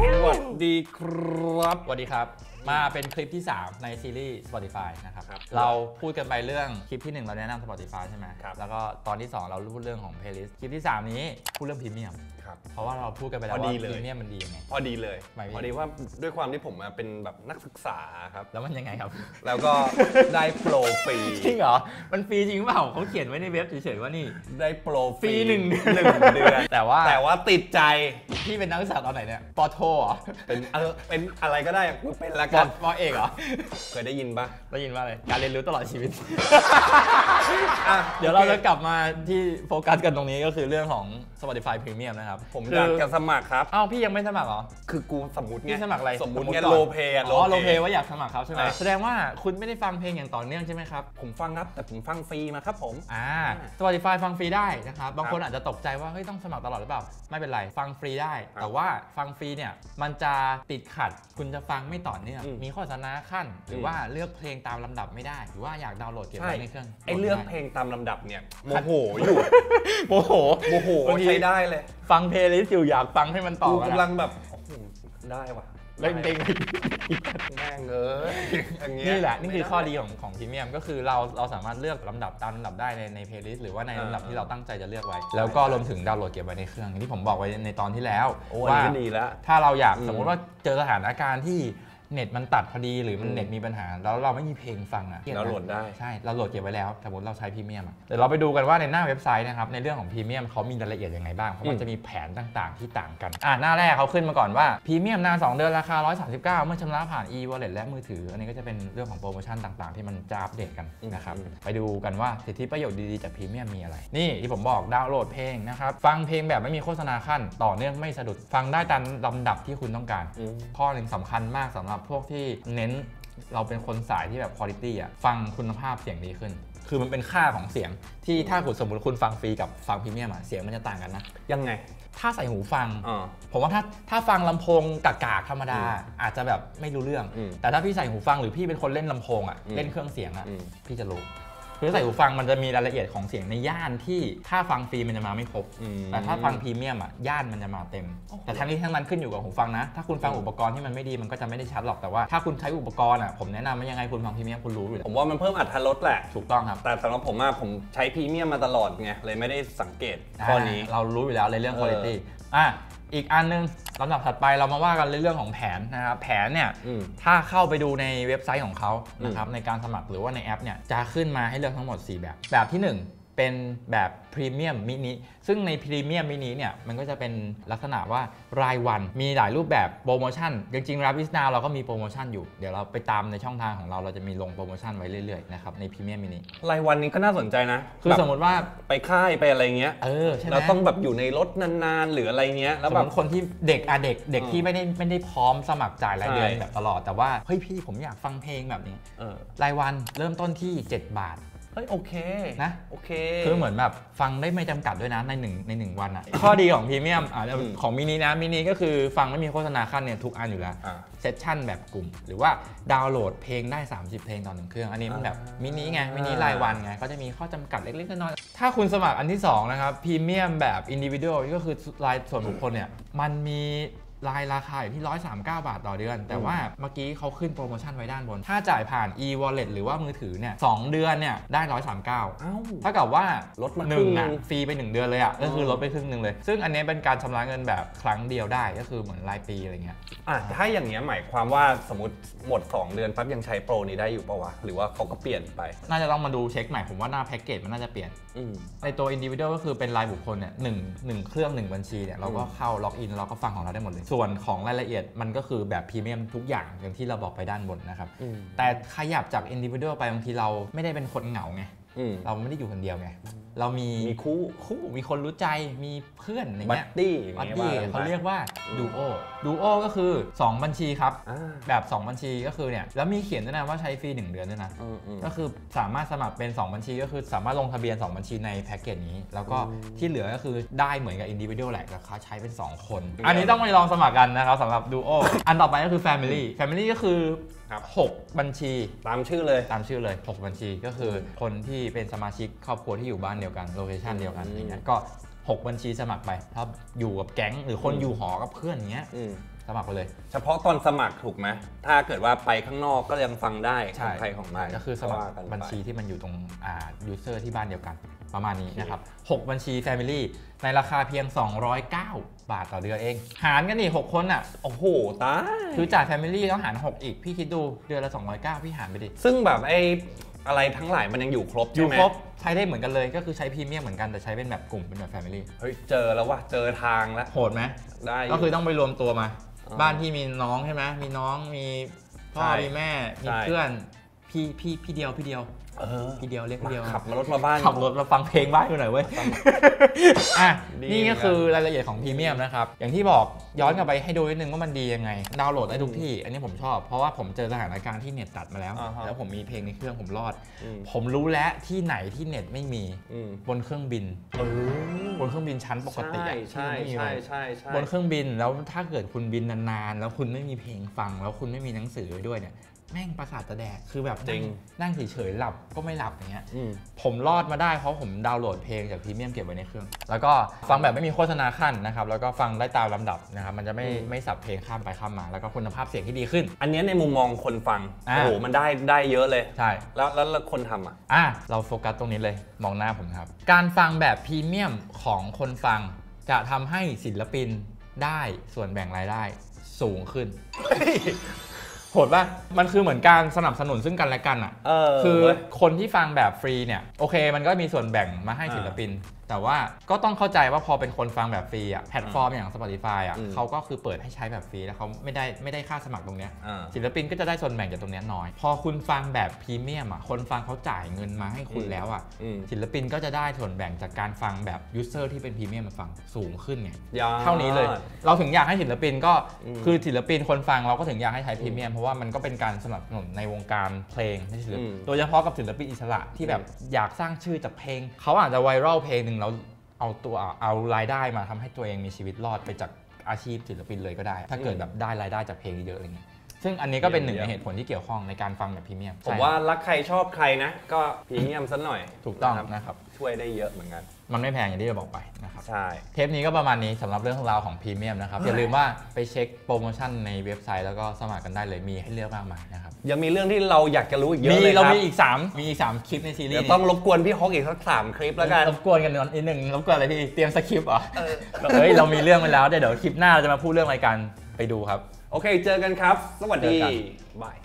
สวัสดีครับ สวัสดีครับ มาเป็นคลิปที่ 3 ในซีรีส์ Spotify นะครับครับ เราพูดกันไปเรื่องคลิปที่ 1 เราแนะนำ Spotify ใช่ไหมครับ แล้วก็ตอนที่ 2 เราพูดเรื่องของ playlist คลิปที่ 3 นี้พูดเรื่องพรีเมียมครับเพราะว่าเราพูดกันไปแล้วพอว่าดีเลยพรีเมียมมันดียังไงพอดีเลยไม่มีพอดีว่าด้วยความที่ผมมาเป็นแบบนักศึกษาครับ แล้วมันยังไงครับ แล้วก็ได้โปรฟรี จริงเหรอ มันฟรีจริงเปล่าเขาเขียนไว้ในเว็บเฉยๆว่านี่ ได้โปรฟรีหนึ่งเดือนหนึ่งเดือนแต่ว่าแต่ว่าติดใจ พี่เป็นนักศึกษาตอนไหนเนี่ยปอโทเหรอเป็นเออเป็นอะไรก็ได้กูเป็นละปกัอนปอเอกเหรอเคยได้ยินปะได้ยินว่าอะไรการเรียนรู้ตลอดชีวิต อะเดี๋ยวเราโอคจะกลับมาที่โฟกัสกันตรงนี้ก็คือเรื่องของ Spotify Premium นะครับผมคือยากจะสมัครครับ อ้าวพี่ยังไม่สมัครเหรอ คือกูสมมติไงพี่สมัครอะไรสมมติไงก่อนโลเพย์ อ๋อโลเพว่าอยากสมัครเขาใช่ไหมอะ แสดงว่าคุณไม่ได้ฟังเพลงอย่างต่อเนื่องใช่ไหมครับ ผมฟังครับ แต่ผมฟังฟรีมาครับผม อ่าอ่า Spotify ฟังฟรีได้นะครับ บางคนครับอาจจะตกใจว่า เฮ้ย ต้องสมัครตลอดหรือเปล่า ไม่เป็นไร ฟังฟรีได้ครับแต่ว่าฟังฟรีเนี่ยมันจะติดขัดคุณจะฟังไม่ต่อเนื่องอืมมีโฆษณาขั้น หรือมว่าเลือกเพลงตามลำดับไม่ได้ หรือว่าอยากดาวน์โหลดเก็บใช่ไว้ในเครื่องไอเลือกเพลงตามลำดับเนี่ยโมโหอยู่โมโหโมโหบางทีใช้ได้เลย ฟัง playlist อยู่อยากฟังให้มันต่อกูกันกำลัอะงแบบโอ้โหได้ว่ะ เล่นเพลงแม่งเอ้ยอย่างเงี้ยนี่แหละนี่คือไม่ได้ข้อดีของของพรีเมียมก็คือเราเราสามารถเลือกลำดับตามลำดับได้ในใน playlist หรือว่าในอ่าลำดับที่เราตั้งใจจะเลือกไว้ แล้วก็รวมถึงดาวน์โหลดเก็บไว้ในเครื่องอย่างที่ผมบอกไว้ในตอนที่แล้วโอ้อันว่านี้ก็ดีแล้วถ้าเราอยากอืมสมมุติว่าเจอสถานการณ์ที่ เน็ตมันตัดพอดีหรือมันอืมเน็ตมีปัญหา แล้วเราไม่มีเพลงฟังอะดาวน์โหลดได้ใช่เราโหลดเก็บไว้แล้วสมมติเราใช้พรีเมียมอะเดี๋ยวเราไปดูกันว่าในหน้าเว็บไซต์นะครับในเรื่องของพรีเมียมเขามีรายละเอียดยังไงบ้างเพราะมันอืมจะมีแผนต่างๆ ที่ต่างกันอะหน้าแรกเขาขึ้นมาก่อนว่าพรีเมียมนาน2เดือนราคา 139 เมื่อชำระผ่าน e-wallet และมือถือ อันนี้ก็จะเป็นเรื่องของโปรโมชั่นต่างๆ ที่มันจะอัปเดตกันนะครับอืมไปดูกันว่าสิทธิประโยชน์ดีๆจากพรีเมียมมีอะไร นี่ที่ผมบอกดาวน์โหลดเพลงนะครับฟังเพลงแบบไม่มีโฆษณาขั้นต่อเนื่องไม่สะดุดฟังได้ตามลำดับที่คุณต้องการอืมข้อหนึ่งสำคัญมากสำหรับพวกที่เน้นเราเป็นคนสายที่แบบคุณภาพอะฟังคุณภาพเสียงดีขึ้น คือมันเป็นค่าของเสียงที่ถ้าคุณสมมติคุณฟังฟรีกับฟังพรีเมียมอะเสียงมันจะต่างกันนะ ยังไง ถ้าใส่หูฟัง อ่า ผมว่าถ้าถ้าฟังลำโพงกากๆธรรมดา อาจจะแบบไม่รู้เรื่อง อืมแต่ถ้าพี่ใส่หูฟังหรือพี่เป็นคนเล่นลำโพงอะอืมเล่นเครื่องเสียงอะอืม พี่จะรู้ คือใส่หูฟังมันจะมีรายละเอียดของเสียงในย่านที่ถ้าฟังฟรีมันจะมาไม่ครบอืมแต่ถ้าฟังพรีเมียมอะย่านมันจะมาเต็ม แต่ทั้งนี้ทั้งนั้นขึ้นอยู่กับหูฟังนะ ถ้าคุณฟังอุปกรณ์ที่มันไม่ดีมันก็จะไม่ได้ชัดหรอกแต่ว่าถ้าคุณใช้อุปกรณ์อะผมแนะนำว่ายังไงคุณฟังพรีเมียมคุณรู้อยู่แล้วผมว่ามันเพิ่มอัตรถรสแหละ ถูกต้องครับแต่สำหรับผมอะผมใช้พรีเมียมมาตลอดไงเลยไม่ได้สังเกตข้อนี้าเรารู้อยู่แล้วในเรื่องเออคุณภาพอะ อีกอันนึงลำดับถัดไปเรามาว่ากันในเรื่องของแผนนะครับแผนเนี่ยอืมถ้าเข้าไปดูในเว็บไซต์ของเขานะครับในการสมัครหรือว่าในแอปเนี่ยจะขึ้นมาให้เลือกทั้งหมด 4 แบบ แบบที่ 1 เป็นแบบ Premium Mini ซึ่งใน Premium Mini เนี่ยมันก็จะเป็นลักษณะว่ารายวันมีหลายรูปแบบโปรโมชั่น จริงๆ r a b i s Now เราก็มีโปรโมชั่นอยู่ เดี๋ยวเราไปตามในช่องทางของเราเราจะมีลงโปรโมชั่นไว้เรื่อยๆนะครับใน Premium Miniรายวันนี้ก็น่าสนใจนะคือแบบสมมติว่าไปค่ายไปอะไรเงี้ยเออใช่ไหมเราต้องแบบอยู่ในรถนานๆ หรืออะไรเงี้ยแล้วสมแบมบติคนที่เด็กอะเด็กเด็กอืมที่ไม่ได้ไม่ได้พร้อมสมัครจ่ายรายเดือนใช่แบบตลอดแต่ว่าเฮ้ยพี่ผมอยากฟังเพลงแบบนี้เออรายวันเริ่มต้นที่ 7 บาท เฮ้ยโอเคนะโอเคคือเหมือนแบบฟังได้ไม่จำกัดด้วยนะในหนึ่งในหนึ่งวันอะข้อดีของพรีเมียมอะอืมของมินินะมินิก็คือฟังไม่มีโฆษณาขั้นเนี่ยทุกอันอยู่แล้วอ่าเซสชั่นแบบกลุ่ม หรือว่าดาวน์โหลดเพลงได้ 30 เพลงต่อหนึ่งเครื่อง อันนี้มันแบบอ่า Mi- Mini ไงมินิรายวันไงก็จะมีข้อจำกัดเล็กๆน้อยๆถ้าคุณสมัครอันที่2นะครับพรีเมียมแบบอินดิวิ u a l ก็คือรายส่วนบุคคลเนี่ยมันมี รายราคาอยู่ที่ 139 บาทต่อเดือน แต่ว่าเมื่อกี้เขาขึ้นโปรโมชั่นไว้ด้านบน ถ้าจ่ายผ่าน e-wallet หรือว่ามือถือเนี่ยสองเดือนเนี่ยได้ 139เอ้าถ้ากับว่าลดมาหครึ่นึ่งงหนึ่อะงฟรีไป 1 เดือนเลยอะก็คือลดไปครึ่งหนึ่งเลย ซึ่งอันนี้เป็นการชำระเงินแบบครั้งเดียวได้ก็คือเหมือนรายปีอะไรเงี้ยอะถ้าอย่างเงี้ยหมายความว่าสมมติหมด 2 เดือนปั๊บยังใช้โปรนี้ได้อยู่ปะวะหรือว่าเขาก็เปลี่ยนไป น่าจะต้องมาดูเช็คใหม่ผมว่าหน้าแพ็กเกจมันน่าจะเปลี่ยนอืมในตัว individual ก็คือเป็นรายบุคคลเนี่ยหนึ่งหนึ่งเครื่องหนึ่งบัญชีเนี่ยเราก็เข้าล็อกอินเราก็ฟังของเราได้หมดเลยส่วนของรายละเอียดมันก็คือแบบพรีเมียมทุกอย่างอย่างที่เราบอกไปด้านบนนะครับอืมแต่ขยับจาก individual ไปบางทีเราไม่ได้เป็นคนเหงาไงอืม เราไม่ได้อยู่คนเดียวไง เรามีมีคู่คู่มีคนรู้ใจมีเพื่อนอย่างบัเงี้ดยดี้บัดดี้เขาเรียกว่าอืมดูโอดูโอก็คือ 2 บัญชีครับอ่าแบบ 2 บัญชีก็คือเนี่ยแล้วมีเขียนด้วยนะว่าใช้ฟรี 1 เดือนด้วยนะอืมอืมก็คือสามารถสมัครเป็น 2 บัญชีก็คือสามารถลงทะเบียน 2 บัญชีในแพ็กเกจนี้ แล้วก็อืมที่เหลือก็คือได้เหมือนกับ individual แหละแต่เขาใช้เป็น 2 คนอืมอันนี้ต้องไปลองสมัครกันนะครับสำหรับ Duo อันต่อไปก็คือ Family Family ก็คือครับ6บัญชีตามชื่อเลยตามชื่อเลย 6 บัญชีก็คือคนที่เป็นสมาชิกครอบครัวที่อยู่บ้านเดียวกันโลเคชันเดียวกันอืมอย่างเงี้ยก็ 6 บัญชีสมัครไปถ้าอยู่กับแก๊งหรือคนอืมอยู่หอกับเพื่อนอย่างเงี้ยอืมสสมัครไปเลย เฉพาะตอนสมัครถูกไหมถ้าเกิดว่าไปข้างนอกก็ยังฟังได้ของใครของมันก็คือสมัครว่ากันไปบัญชีที่มันอยู่ตรงอ่า user ที่บ้านเดียวกันประมาณนี้นะครับ 6 บัญชี Family ในราคาเพียง 209 บาทต่อเดือนเอง หารกันนี่6คนอะ โอ้โห ตาย คือจ่าย Family ต้องหาร 6 อีก พี่คิดดูเดือนละ 209 พี่หารไปดิ ซึ่งแบบไอ้ อะไรทั้งหลายมันยังอยู่ครบอใช่ยู่ไหมครบใช้ได้เหมือนกันเลยก็คือใช้พรีเมียมเหมือนกันแต่ใช้เป็นแบบกลุ่มเป็นแบบ Family เฮ้ยเจอแล้วว่ะเจอทางแล้ว โหดไหมได้ยู่ก็คือต้องไปรวมตัวมาอ่าบ้านพี่มีน้องใช่ไหมมีน้องมีพ่อใช่มีแม่มีใช่ เพื่อน พี่พี่พี่เดียวพี่เดียวเออพี่เดียวเรียกพี่เดียวขับมารถมาบ้านขับรถมาฟังเพลงบ้านกูหน่อยเว้ยอะดีนี่ก็เหมือนกันคือรายละเอียดของพรีเมียมนะครับ อย่างที่บอกย้อนกลับไปให้ดูนิดนึงว่ามันดียังไง ดาวน์โหลดได้ทุกที่ อันนี้ผมชอบ เพราะว่าผมเจอสถานการณ์ที่เน็ตตัดมาแล้วอ่าฮะแล้วผมมีเพลงในเครื่องผมรอดอืมผมรู้แล้วที่ไหนที่เน็ตไม่มีอืมบนเครื่องบินเออบนเครื่องบินชั้นปกติอะใช่ที่ใช่มันไม่มีใช่ใช่ใช่บนเครื่องบินแล้วถ้าเกิดคุณบินนานๆแล้วคุณไม่มีเพลงฟัง แล้วคุณไม่มีหนังสือไว้ด้วยเนี่ย แม่งประสาทจะแดกคือแบบจริงนั่งเฉยๆหลับก็ไม่หลับอย่างเงี้ยอืมผมรอดมาได้เพราะผมดาวน์โหลดเพลงจากพรีเมียมเก็บไว้ในเครื่อง แล้วก็ฟังแบบไม่มีโฆษณาขั้นนะครับ แล้วก็ฟังได้ตามลำดับนะครับ มันจะไม่อืมไม่สับเพลงข้ามไปข้ามมา แล้วก็คุณภาพเสียงที่ดีขึ้น อันเนี้ยในมุมมองคนฟังอ่าโอ้โห มันได้ได้เยอะเลย ใช่ แล้วแล้วแล้วคนทำอะ อะ เราโฟกัสตรงนี้เลย มองหน้าผมครับ การฟังแบบพรีเมียมของคนฟัง จะทำให้ศิลปินได้ส่วนแบ่งรายได้สูงขึ้น โหดป่ะมันคือเหมือนการสนับสนุนซึ่งกันและกันอะเออคือเว้ยคนที่ฟังแบบฟรีเนี่ยโอเค มันก็มีส่วนแบ่งมาให้อ่าศิลปิน แต่ว่าก็ต้องเข้าใจว่าพอเป็นคนฟังแบบฟรีอะแพลตฟอร์มอย่าง Spotify อะอืมเขาก็คือเปิดให้ใช้แบบฟรีแล้วเขาไม่ได้ไม่ได้ค่าสมัครตรงเนี้ยอ่าศิลปินก็จะได้ส่วนแบ่งจากตรงเนี้ยน้อย พอคุณฟังแบบพรีเมียมอะคนฟังเขาจ่ายเงินมาให้คุณอืมแล้วอะอืมศิลปินก็จะได้ส่วนแบ่งจากการฟังแบบ user ที่เป็นพรีเมียมมาฟังสูงขึ้นไงยอดเท่านี้เลย เราถึงอยากให้ศิลปินก็อืมคือศิลปินคนฟังเราก็ถึงอยากให้ใช้พรีเมียมเพราะว่ามันก็เป็นการสนับสนุนในวงการเพลงในศิลอืปินมโดยเฉพาะกับศิลปินอิสระที่แบบอยากสร้างชื่อจากเพลงเขาอาจจะ viral เพลงหนึ่งแล้วเอาตัวเอารายได้มาทำให้ตัวเองมีชีวิตรอดไปจากอาชีพศิลปินเลยก็ได้ ถ้าเกิดแบบได้รายได้จากเพลงเยอะอะไรเงี้ย ซึ่งอันนี้ก็เป็นหนึ่งในเหตุผลที่เกี่ยวข้องในการฟังแบบพรีเมียมผมใช่ว่ารักใครชอบใครนะ ก็พรีเมียมสักหน่อยถูกต้องนะครับนะครับช่วยได้เยอะเหมือนกัน มันไม่แพงอย่างที่เราบอกไปนะครับใช่เทปนี้ก็ประมาณนี้สำหรับเรื่องราวของพรีเมียมนะครับอย่าลืมว่าไปเช็คโปรโมชั่นในเว็บไซต์แล้วก็สมัครกันได้เลยมีให้เลือกมากมายนะครับยังมีเรื่องที่เราอยากจะรู้อีกเยอะมีเลยคเรารับมีอีก 3 มีอีก 3 คลิปในซีรีเดี๋ยวส์ต้องรบกวนพี่ฮอกอีกสักสามคลิปแล้วกันรบกวนกันนิดหนึ่งรบกวนอะไรพี่เตรียมสคริปต์เหรอเฮ้ยเรามีเรื่องไปแล้วเดี๋ยวเดี๋ยวคลิปหน้าเราจะมาพูดเรื่องอะไรกันไปดูครับ โอเค เจอกันครับ สวัสดีเจอกันบาย